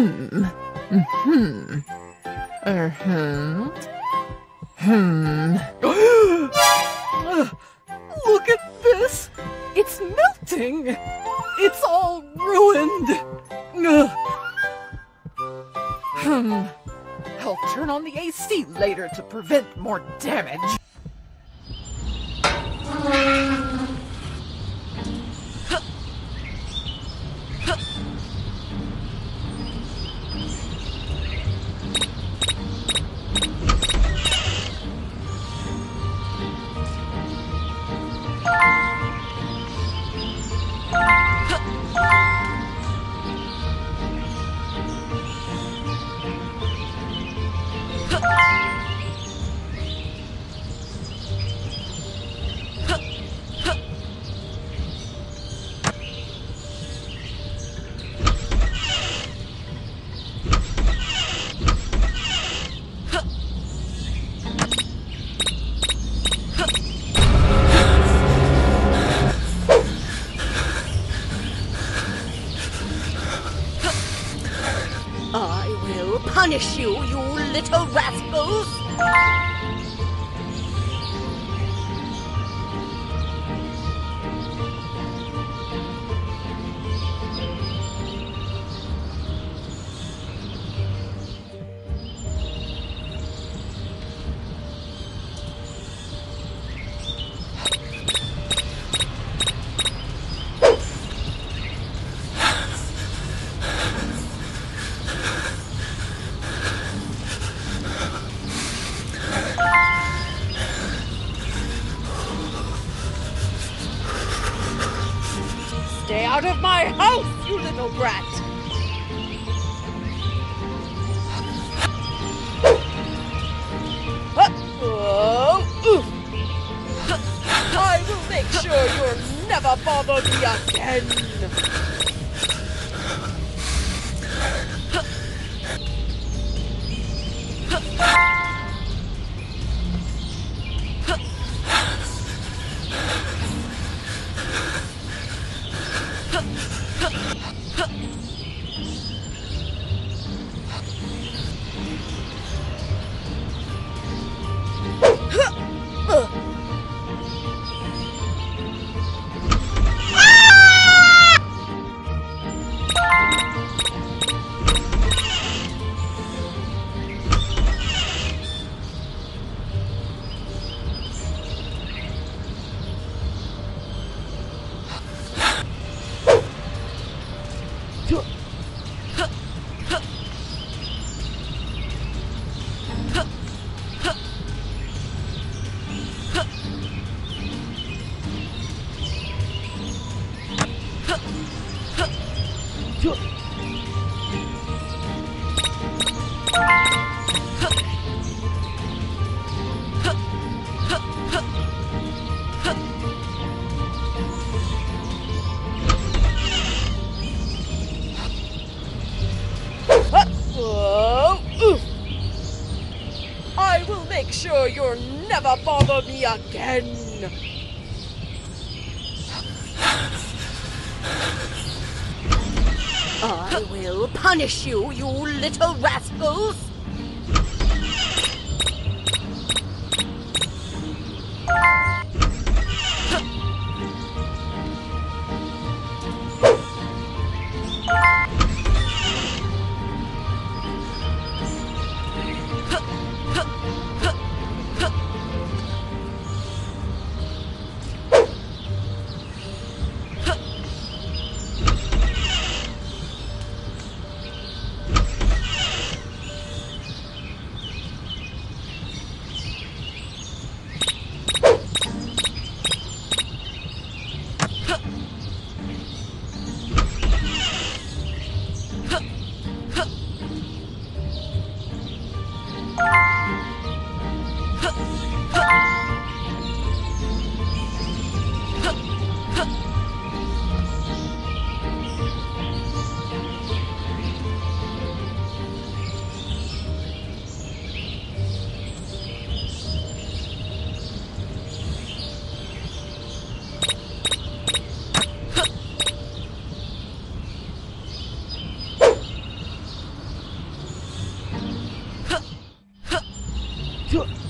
Hmm. Hmm. Uh-huh. Hmm. Look at this! It's melting! It's all ruined! Hmm. I'll turn on the AC later to prevent more damage. Punish you, you little rascals! Stay out of my house, you little brat! Uh, oh. I will make sure you'll never bother me again! Sure you'll never bother me again! I will punish you, you little rascals! 这。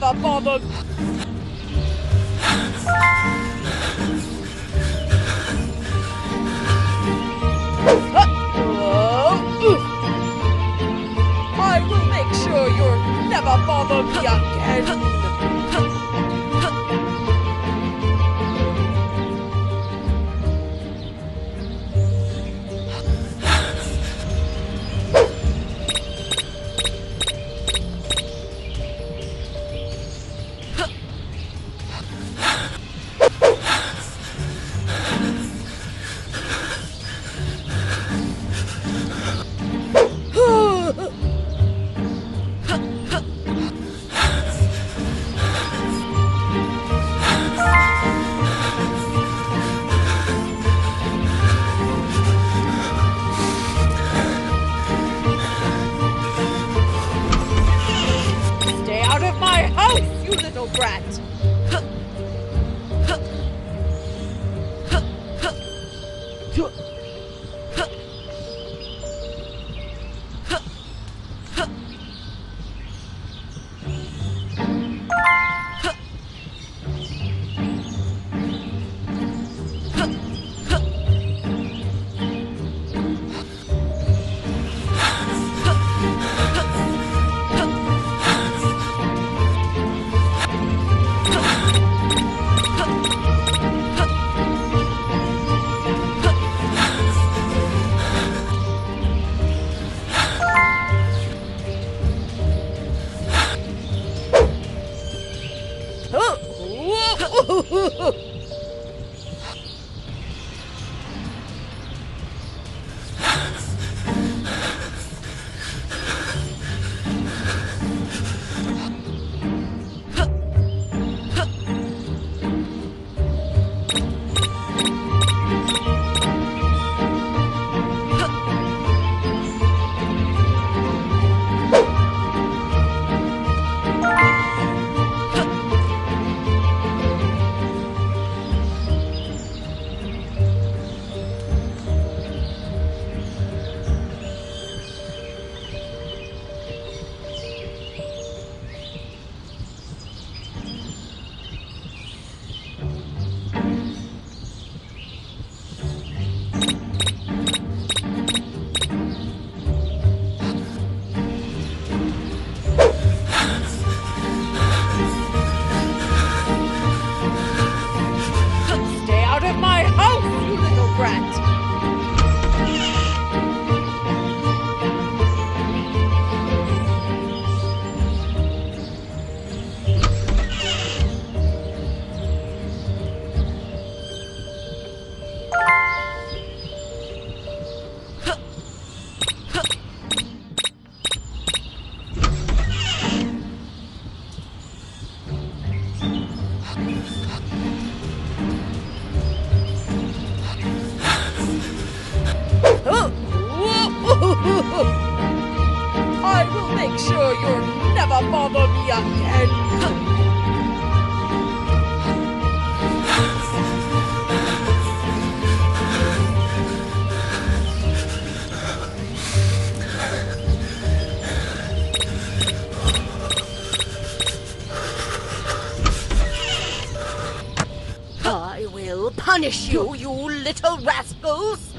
You're never bothered. I Fuck. Bother me again. I will punish you, you little rascals!